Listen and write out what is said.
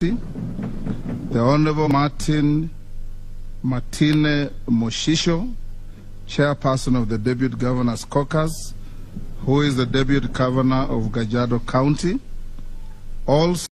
the Honorable Martin Martine Moshisho, Chairperson of the Deputy Governor's Caucus, who is the Deputy Governor of Kajiado County. Also